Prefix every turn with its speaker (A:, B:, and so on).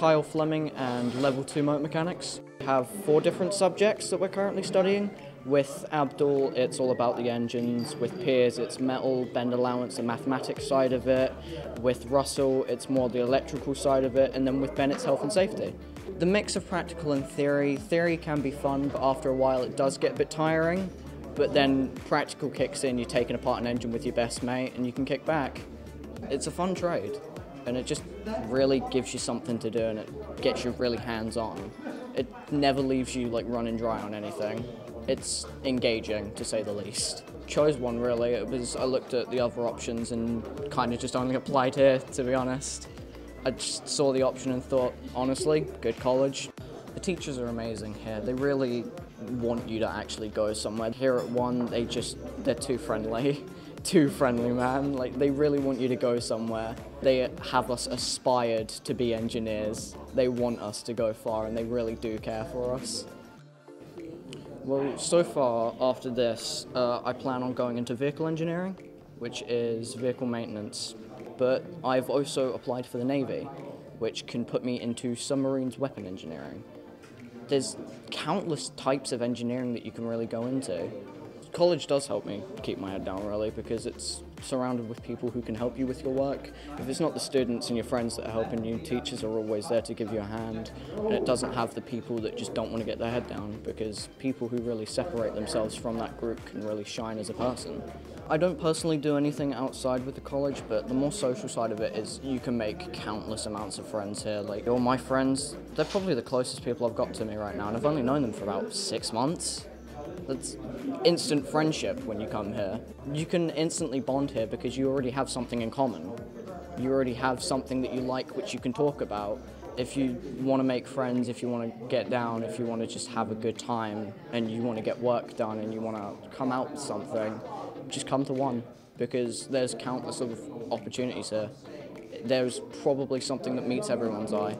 A: Kyle Fleming and Level 2 Motor Mechanics have four different subjects that we're currently studying. With Abdul, it's all about the engines. With Piers, it's metal, bend allowance, the mathematics side of it. With Russell, it's more the electrical side of it. And then with Ben, it's health and safety. The mix of practical and theory. Theory can be fun, but after a while, it does get a bit tiring. But then practical kicks in, you're taking apart an engine with your best mate, and you can kick back. It's a fun trade and it just really gives you something to do and it gets you really hands on. It never leaves you like running dry on anything. It's engaging to say the least. Chose one really. It was I looked at the other options and kind of just only applied here to be honest. I just saw the option and thought, honestly, good college. The teachers are amazing here. They really want you to actually go somewhere. Here at one, they just they're too friendly. too friendly, man. Like, they really want you to go somewhere. They have us aspired to be engineers. They want us to go far, and they really do care for us. Well, so far, after this, uh, I plan on going into vehicle engineering, which is vehicle maintenance. But I've also applied for the Navy, which can put me into submarines weapon engineering. There's countless types of engineering that you can really go into college does help me keep my head down really because it's surrounded with people who can help you with your work. If it's not the students and your friends that are helping you, teachers are always there to give you a hand. And it doesn't have the people that just don't want to get their head down because people who really separate themselves from that group can really shine as a person. I don't personally do anything outside with the college, but the more social side of it is you can make countless amounts of friends here. Like all my friends, they're probably the closest people I've got to me right now, and I've only known them for about six months. That's instant friendship when you come here. You can instantly bond here because you already have something in common. You already have something that you like which you can talk about. If you want to make friends, if you want to get down, if you want to just have a good time and you want to get work done and you want to come out with something, just come to one because there's countless of opportunities here. There's probably something that meets everyone's eye.